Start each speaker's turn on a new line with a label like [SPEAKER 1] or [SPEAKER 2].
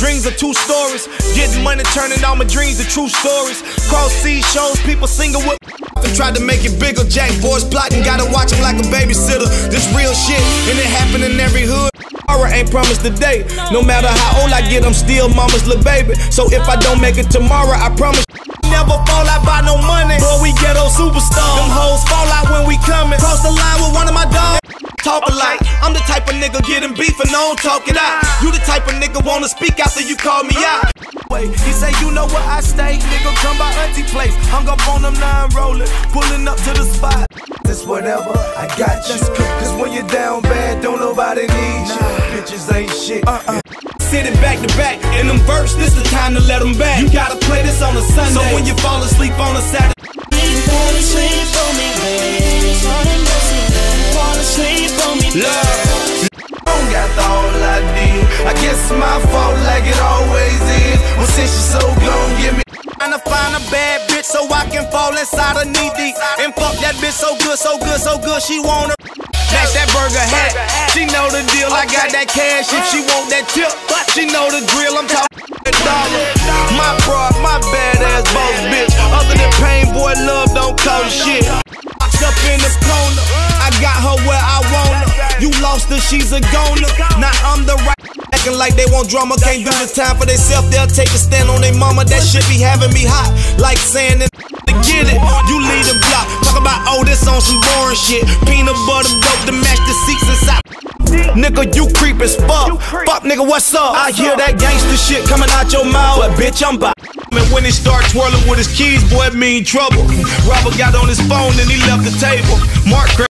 [SPEAKER 1] Dreams are two stories. Getting money, turning all my dreams to true stories. Cross sea shows, people singing with. They tried to make it bigger. Jack boys plotting, gotta watch him like a babysitter. This real shit, and it happen in every hood. Tomorrow ain't promised today. No matter how old I get, I'm still mama's little baby. So if I don't make it tomorrow, I promise. Never fall out by no money. Boy, we ghetto Talk a lot. I'm the type of nigga getting beef and don't talk it out. You the type of nigga wanna speak after you call me out. Wait, he say you know where I stay, nigga come by auntie place. Hung up on them nine rolling, pulling up to the spot. This whatever, I got you. Cause when you're down bad, don't nobody need you. Bitches ain't shit. Uh-uh. Sitting back to back in them verse, this the time to let them back. You gotta play this on a Sunday. So when you fall asleep on a Saturday. It's my fault, like it always is. Well, since you're so gone, give me. Trying to find a bad bitch so I can fall inside her knee deep. And fuck that bitch so good, so good, so good, she wanna. Snatch that burger hat. She know the deal, I got that cash. If she want that tip, she know the drill. I'm talking dollar. My broad, my badass boss bitch. Other than pain, boy, love don't cost shit. Locked up in the corner, I got her where I want her. You lost her, she's a goner. Now I'm the right. Acting like they want drama, can't do this time for themselves. They'll take a stand on their mama. That shit be having me hot, like saying that to get it. You lead the block, talk about oh this on some boring shit. Peanut butter dope to match the seats inside. Nigga, you creep as fuck. Fuck, nigga, what's up? I hear that gangster shit coming out your mouth, but bitch, I'm by. And when he start twirling with his keys, boy, it mean trouble. Robert got on his phone and he left the table. Mark.